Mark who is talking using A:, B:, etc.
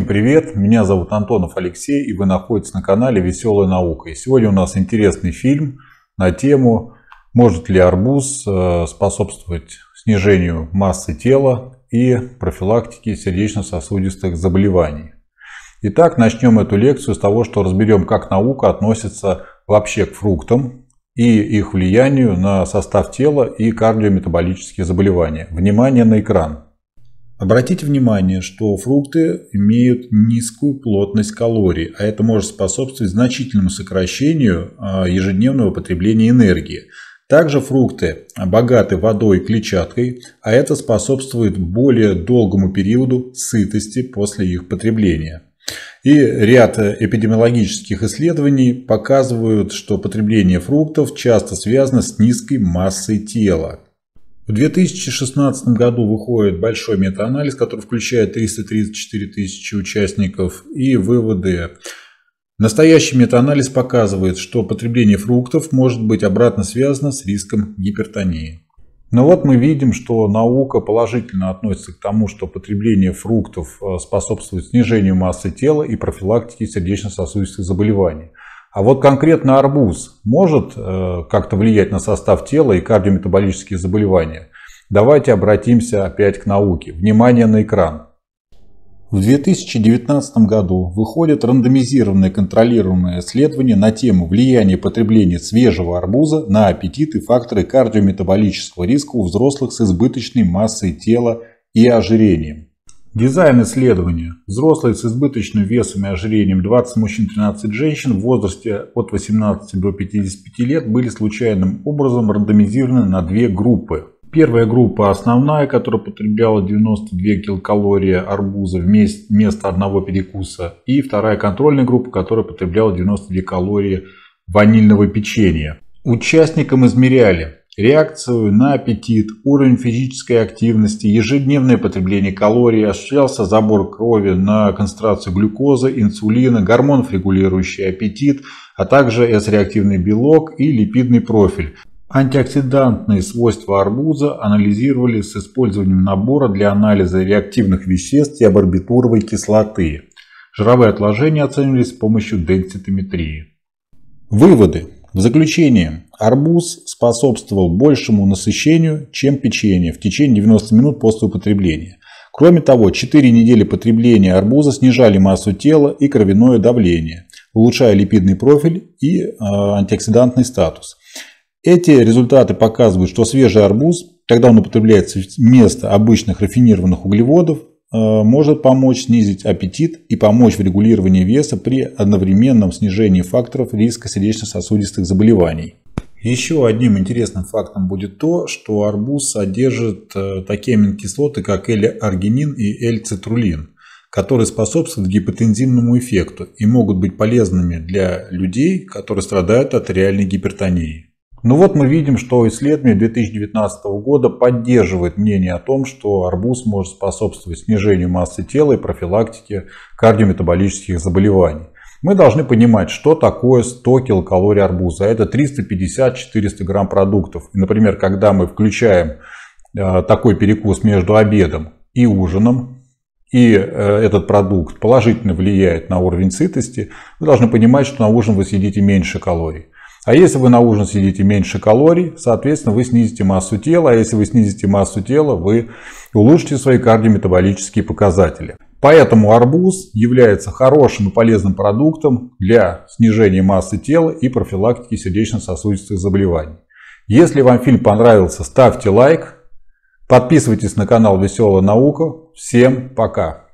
A: привет! Меня зовут Антонов Алексей и вы находитесь на канале Веселая наука. И сегодня у нас интересный фильм на тему «Может ли арбуз э, способствовать снижению массы тела и профилактике сердечно-сосудистых заболеваний». Итак, начнем эту лекцию с того, что разберем, как наука относится вообще к фруктам и их влиянию на состав тела и кардиометаболические заболевания. Внимание на экран! Обратите внимание, что фрукты имеют низкую плотность калорий, а это может способствовать значительному сокращению а, ежедневного потребления энергии. Также фрукты богаты водой и клетчаткой, а это способствует более долгому периоду сытости после их потребления. И ряд эпидемиологических исследований показывают, что потребление фруктов часто связано с низкой массой тела. В 2016 году выходит большой метаанализ, который включает 334 тысячи участников и выводы. Настоящий метаанализ показывает, что потребление фруктов может быть обратно связано с риском гипертонии. Но вот мы видим, что наука положительно относится к тому, что потребление фруктов э, способствует снижению массы тела и профилактике сердечно-сосудистых заболеваний. А вот конкретно арбуз может э, как-то влиять на состав тела и кардиометаболические заболевания? Давайте обратимся опять к науке. Внимание на экран. В 2019 году выходит рандомизированное контролируемое исследование на тему влияния потребления свежего арбуза на аппетит и факторы кардиометаболического риска у взрослых с избыточной массой тела и ожирением. Дизайн исследования. Взрослые с избыточным весом и ожирением 20 мужчин, 13 женщин в возрасте от 18 до 55 лет были случайным образом рандомизированы на две группы. Первая группа основная, которая потребляла 92 килокалории арбуза вместо одного перекуса. И вторая контрольная группа, которая потребляла 92 калории ванильного печенья. Участникам измеряли реакцию на аппетит, уровень физической активности, ежедневное потребление калорий, осуществлялся забор крови на концентрацию глюкозы, инсулина, гормонов, регулирующий аппетит, а также С-реактивный белок и липидный профиль. Антиоксидантные свойства арбуза анализировали с использованием набора для анализа реактивных веществ и барбитуровой кислоты. Жировые отложения оценивались с помощью денситометрии. Выводы. В заключение, арбуз способствовал большему насыщению, чем печенье в течение 90 минут после употребления. Кроме того, 4 недели потребления арбуза снижали массу тела и кровяное давление, улучшая липидный профиль и э, антиоксидантный статус. Эти результаты показывают, что свежий арбуз, когда он употребляется вместо обычных рафинированных углеводов, может помочь снизить аппетит и помочь в регулировании веса при одновременном снижении факторов риска сердечно-сосудистых заболеваний. Еще одним интересным фактом будет то, что арбуз содержит э, такие аминокислоты, как L-аргинин и L-цитрулин, которые способствуют гипотензивному эффекту и могут быть полезными для людей, которые страдают от реальной гипертонии. Ну вот мы видим, что исследование 2019 года поддерживает мнение о том, что арбуз может способствовать снижению массы тела и профилактике кардиометаболических заболеваний. Мы должны понимать, что такое 100 килокалорий арбуза. Это 350-400 грамм продуктов. И, например, когда мы включаем э, такой перекус между обедом и ужином, и э, этот продукт положительно влияет на уровень сытости, вы должны понимать, что на ужин вы съедите меньше калорий. А если вы на ужин съедите меньше калорий, соответственно, вы снизите массу тела. А если вы снизите массу тела, вы улучшите свои кардиометаболические показатели. Поэтому арбуз является хорошим и полезным продуктом для снижения массы тела и профилактики сердечно-сосудистых заболеваний. Если вам фильм понравился, ставьте лайк, подписывайтесь на канал Веселая наука. Всем пока!